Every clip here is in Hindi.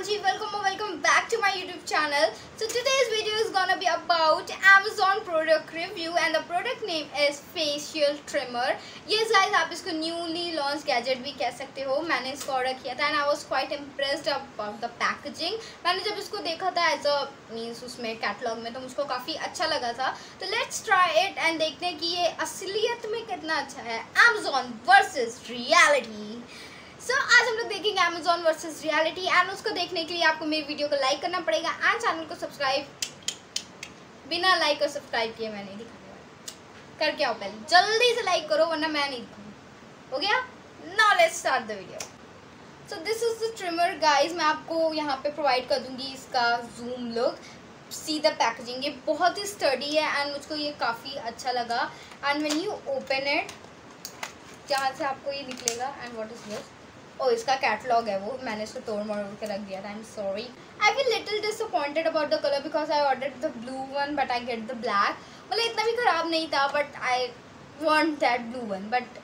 Anji, welcome or welcome back to my YouTube channel. So today's video is gonna be about Amazon product review and the product name is facial trimmer. Yes guys, आप इसको newly launched gadget भी कह सकते हो मैंने इसको ऑर्डर किया था and I was quite impressed about the packaging. मैंने जब इसको देखा था एज अ मीन्स उसमें कैटलॉग में तो मुझको काफ़ी अच्छा लगा था तो लेट्स ट्राई इट एंड देखते हैं कि ये असलियत में कितना अच्छा है Amazon versus reality. सो so, आज हम लोग देखेंगे अमेजोन वर्सेस रियलिटी एंड उसको देखने के लिए आपको मेरी वीडियो को लाइक करना पड़ेगा एंड चैनल को सब्सक्राइब बिना लाइक और सब्सक्राइब किए मैं नहीं दिखाने वाली। करके आओ पहले। जल्दी से लाइक करो, वरना मैं नहीं दिखाऊँ हो गया? Now let's start the video so this is the trimmer guys मैं आपको यहाँ पे प्रोवाइड कर दूँगी इसका zoom look see the packaging ये बहुत ही स्टडी है एंड मुझको ये काफ़ी अच्छा लगा। And when you open it जहाँ से आपको ये निकलेगा एंड वॉट इज़ दिस ओ, इसका कैटलॉग है वो। मैंने इसको तोड़ मोड़ के रख दिया था I am sorry I feel little disappointed about the colour because I order the blue one but I get the black मतलब इतना भी ख़राब नहीं था but I want that blue one but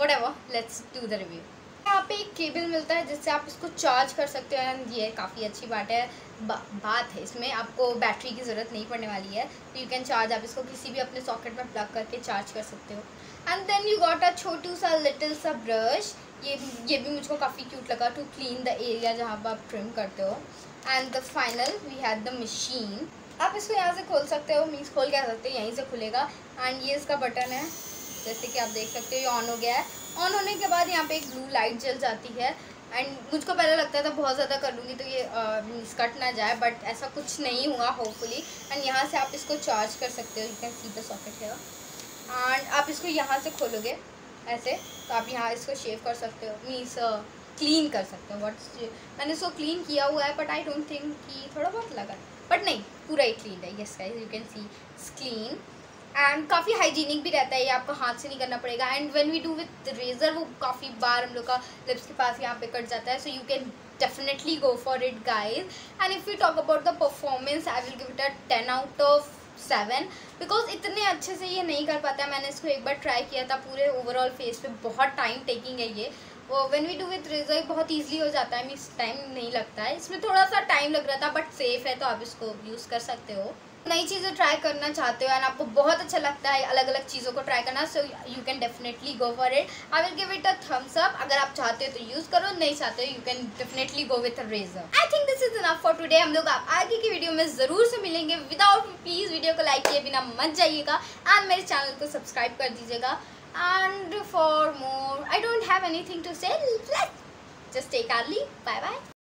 whatever let's do the review यहाँ पे एक केबल मिलता है जिससे आप इसको चार्ज कर सकते हो एंड ये काफ़ी अच्छी बात है। बा, बात है इसमें आपको बैटरी की ज़रूरत नहीं पड़ने वाली है। तो यू कैन चार्ज आप इसको किसी भी अपने सॉकेट में प्लग करके चार्ज कर सकते हो। And then you got a छोटू सा लिटिल सा ब्रश ये ये भी मुझको काफ़ी क्यूट लगा टू क्लीन द एरिया जहाँ पर आप ट्रिम करते हो। And the final we had the machine आप इसको यहाँ से खोल सकते हो मीन्स खोल के आ सकते हो यहीं से खुलेगा। एंड ये इसका बटन है। जैसे कि आप देख सकते हो, ये ऑन हो गया है। ऑन होने के बाद यहाँ पे एक ब्लू लाइट जल जाती है। एंड मुझको पहले लगता था बहुत ज़्यादा कर लूँगी तो ये मीन्स कट ना जाए बट ऐसा कुछ नहीं हुआ होपफुली एंड यहाँ से आप इसको चार्ज कर सकते हो। You can see the socket है एंड आप इसको यहाँ से खोलोगे, ऐसे तो आप यहाँ इसको शेव कर सकते हो। मीन्स क्लीन कर सकते हो। बट मैंने इसको क्लीन किया हुआ है बट आई डोंट थिंक कि थोड़ा बहुत लगा। बट नहीं, पूरा ही क्लीन है। Yes guys you can see clean and काफ़ी हाइजीनिक भी रहता है, ये आपको हाथ से नहीं करना पड़ेगा। And when we do with razor वो काफ़ी बार हम लोग का लिप्स के पास यहाँ पे कट जाता है। So you can definitely go for it guys and if you talk about the performance I will give it a ten out of seven because इतने अच्छे से ये नहीं कर पाता, मैंने इसको एक बार ट्राई किया था पूरे ओवरऑल फेस पे। बहुत टाइम टेकिंग है ये। When we do with razor बहुत ईजिली हो जाता है। मीन्स टाइम नहीं लगता है। इसमें थोड़ा सा टाइम लग रहा था बट सेफ़ है तो आप इसको यूज़ कर सकते हो। नई चीज़ें ट्राई करना चाहते हो एंड आपको बहुत अच्छा लगता है अलग अलग चीज़ों को ट्राई करना so you can definitely go for it I will give it a thumbs up अगर आप चाहते हो तो यूज़ करो, नहीं चाहते हो you can definitely go with a razor I think this is enough for today हम लोग आप आगे की वीडियो में ज़रूर से मिलेंगे. विदाउट प्लीज़ वीडियो को लाइक किए बिना मत जाइएगा एंड मेरे चैनल को सब्सक्राइब कर दीजिएगा. And for more I don't have anything to say just take early bye bye